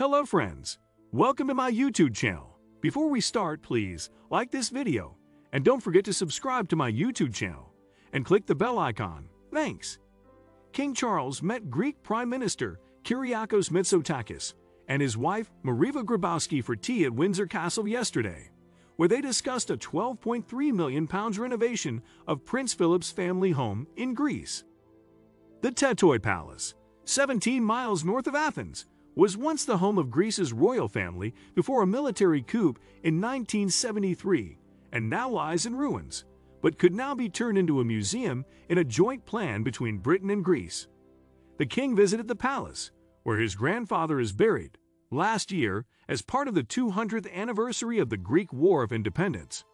Hello friends, welcome to my YouTube channel. Before we start, please like this video and don't forget to subscribe to my YouTube channel and click the bell icon. Thanks. King Charles met Greek Prime Minister Kyriakos Mitsotakis and his wife Mareva Grabowski for tea at Windsor Castle yesterday, where they discussed a 12.3 million pounds renovation of Prince Philip's family home in Greece. The Tatoi Palace, 17 miles north of Athens, was once the home of Greece's royal family before a military coup in 1973 and now lies in ruins, but could now be turned into a museum in a joint plan between Britain and Greece. The king visited the palace, where his grandfather is buried, last year as part of the 200th anniversary of the Greek War of Independence.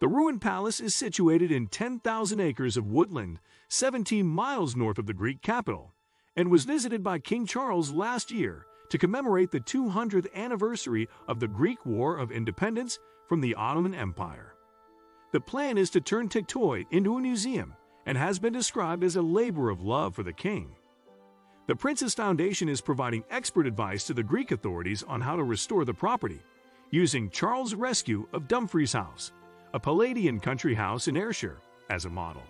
The ruined palace is situated in 10,000 acres of woodland, 17 miles north of the Greek capital, and was visited by King Charles last year to commemorate the 200th anniversary of the Greek War of Independence from the Ottoman Empire. The plan is to turn Tatoi into a museum and has been described as a labor of love for the king. The Prince's Foundation is providing expert advice to the Greek authorities on how to restore the property, using Charles' rescue of Dumfries House, a Palladian country house in Ayrshire, as a model.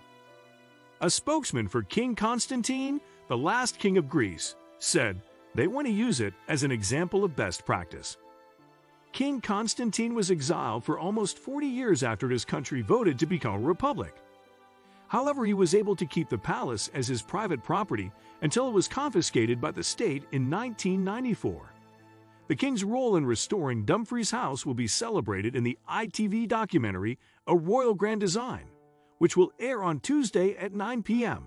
A spokesman for King Constantine, the last king of Greece, said they want to use it as an example of best practice. King Constantine was exiled for almost 40 years after his country voted to become a republic. However, he was able to keep the palace as his private property until it was confiscated by the state in 1994. The king's role in restoring Dumfries House will be celebrated in the ITV documentary A Royal Grand Design, which will air on Tuesday at 9 p.m.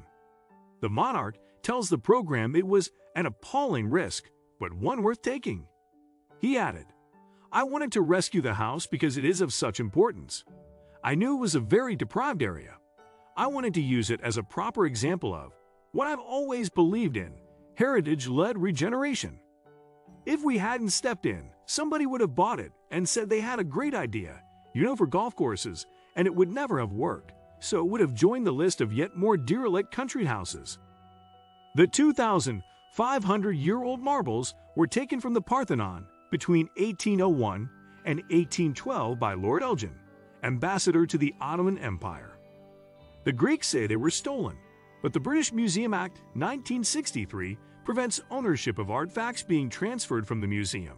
The monarch tells the program it was an appalling risk, but one worth taking. He added, I wanted to rescue the house because it is of such importance. I knew it was a very deprived area. I wanted to use it as a proper example of what I've always believed in heritage led regeneration. If we hadn't stepped in, somebody would have bought it and said they had a great idea, you know, for golf courses, and it would never have worked, so it would have joined the list of yet more derelict country houses. The 2,500 year old marbles were taken from the Parthenon between 1801 and 1812 by Lord Elgin, ambassador to the Ottoman Empire. The Greeks say they were stolen, but the British Museum Act 1963 prevents ownership of artifacts being transferred from the museum.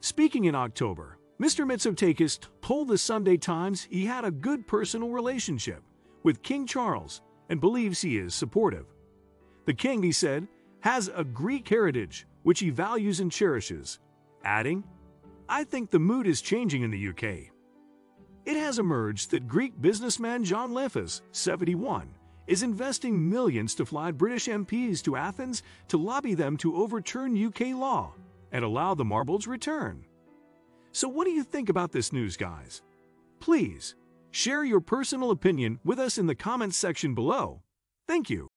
Speaking in October, Mr. Mitsotakis told the Sunday Times he had a good personal relationship with King Charles and believes he is supportive. The king, he said, has a Greek heritage which he values and cherishes, adding, I think the mood is changing in the UK. It has emerged that Greek businessman John Lefis, 71, is investing millions to fly British MPs to Athens to lobby them to overturn UK law and allow the marbles return. So what do you think about this news, guys? Please, share your personal opinion with us in the comments section below. Thank you.